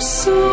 so